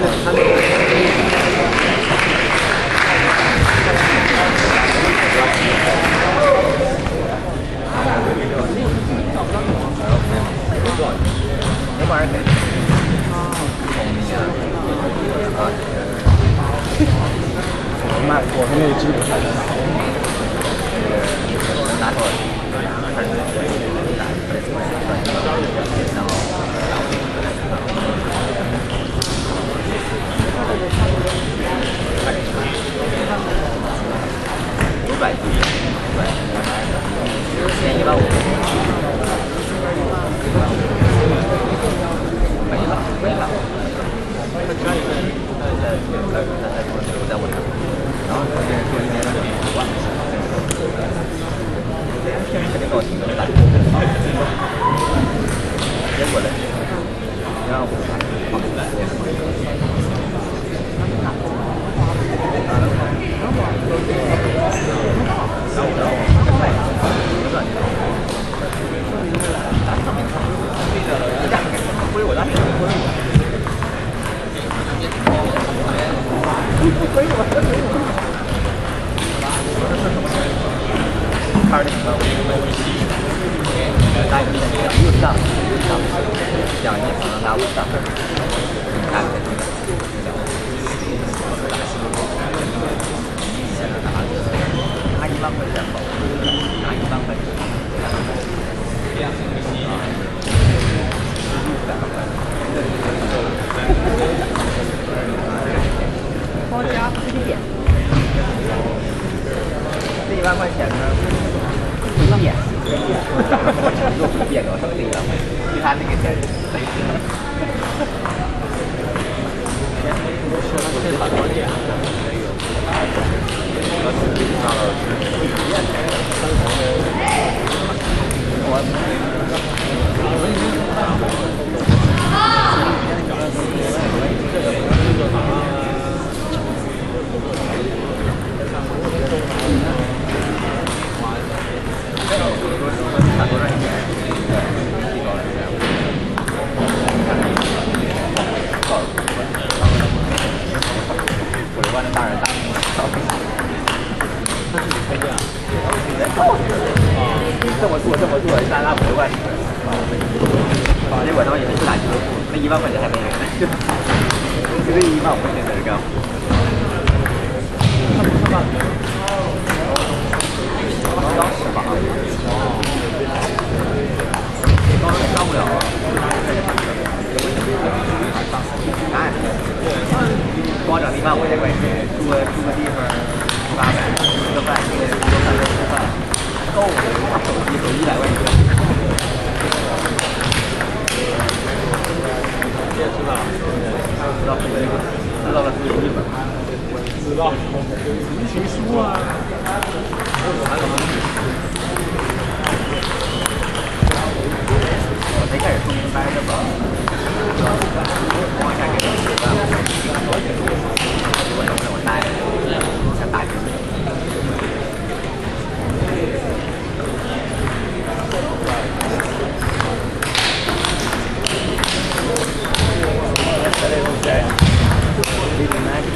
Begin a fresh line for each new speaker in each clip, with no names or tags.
我们那个基本上
过五百，五百，现在一百五，没了，没了。在在在在在我这，然后这边做一年的五万，肯定给我停了，结果呢，让我放出来。二零八五，上上，两年可能拿五上，大概拿一万块钱吧，拿一万块钱。
包加四点，
这一万块钱呢，一点，Biar orang tinggal Kita tinggal jadi 就这一万块钱在这干。当时吧，当时上不了啊。哎，光整一万五千块钱，住个住个地方八百，吃个饭吃个吃个饭就吃饭，够了，手机手机一百块钱。知道，知道知道了，知道了，
知道，言情书啊。
我没开始出名掰的吧？往下给我十万，我能不能我待着？想打击。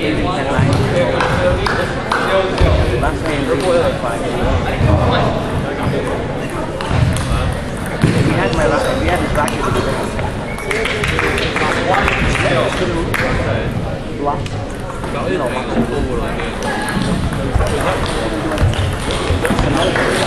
Last game, we had my last, we had his
back. Last. Last.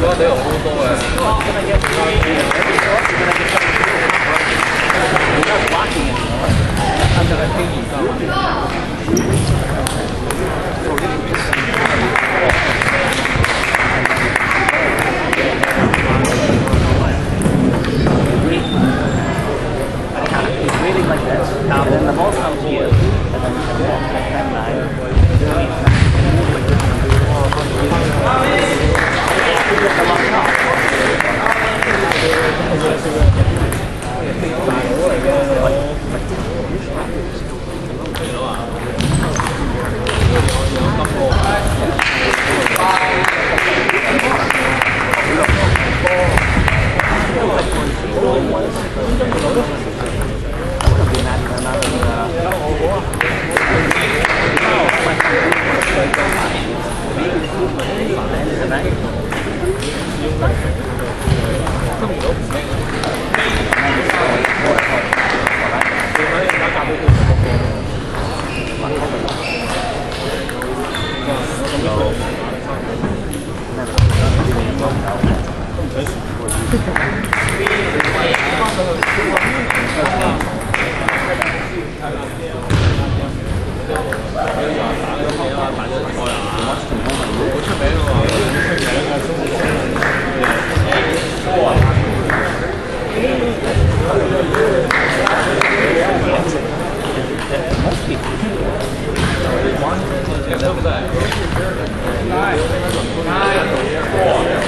这个得有
乌冬诶嗯好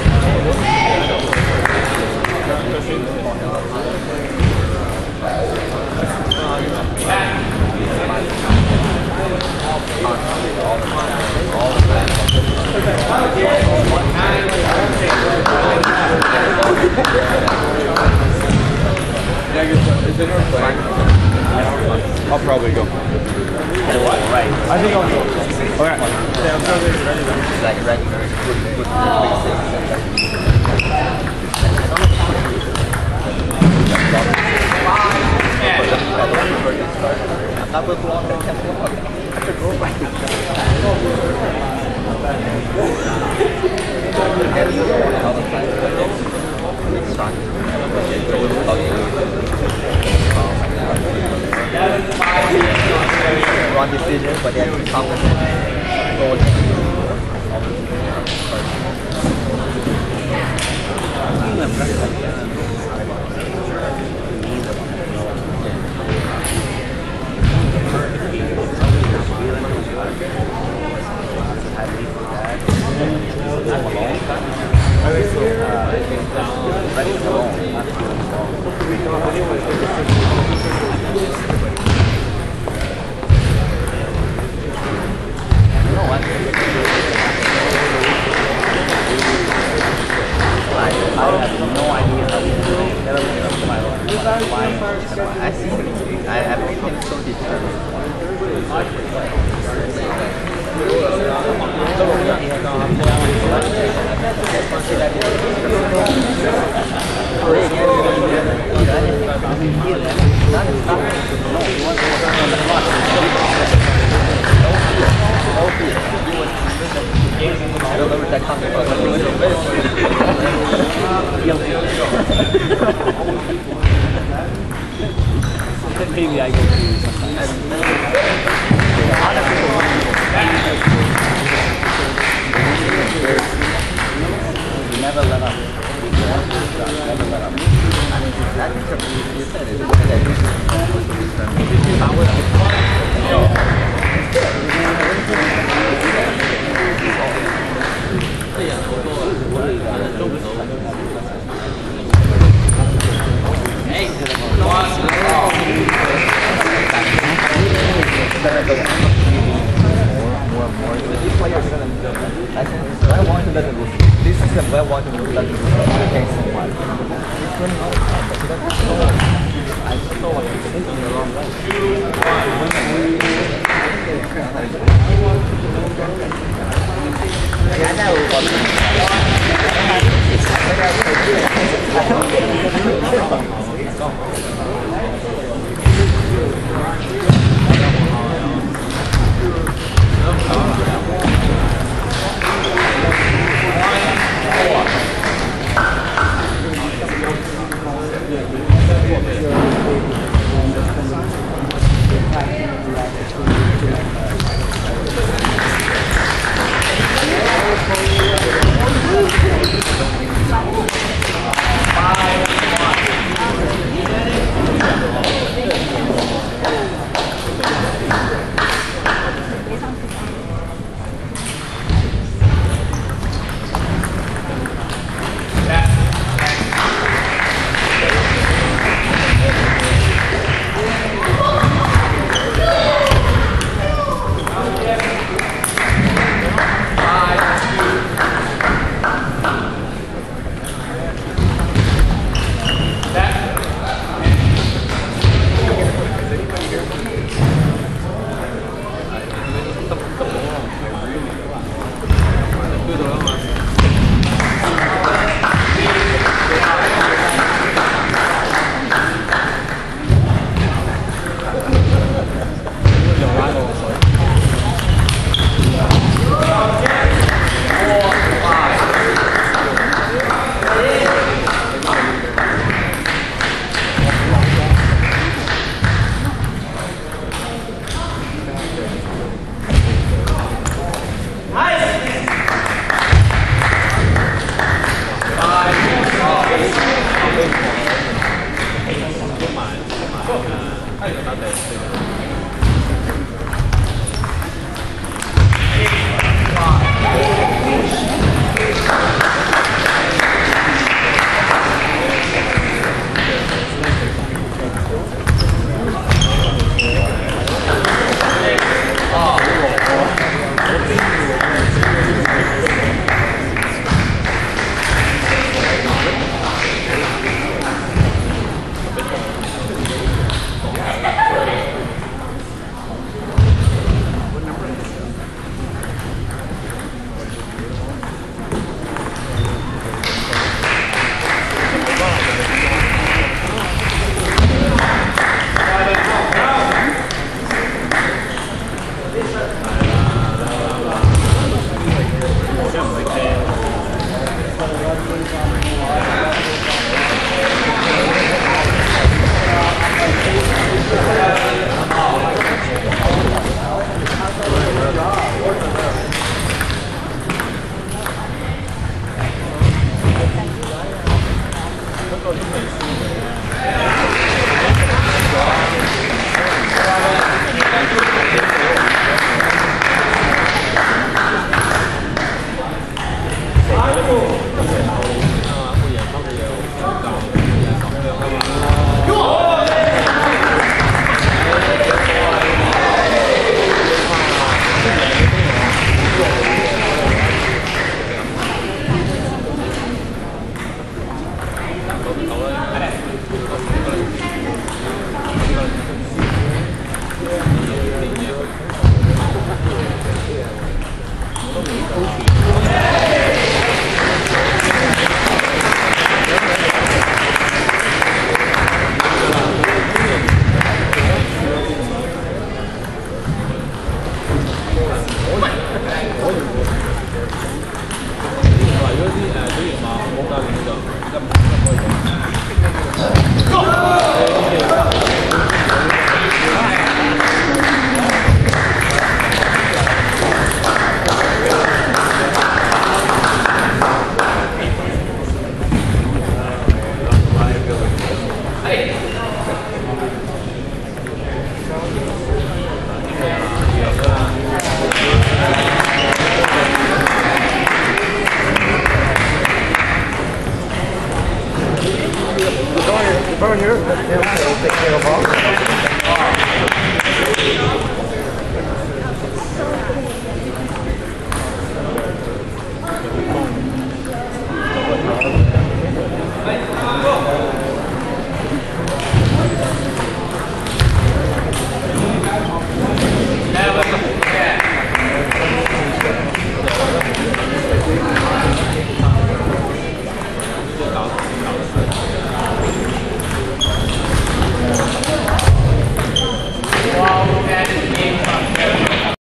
double you Wrong decision, but they had to compensate. 頑張ろう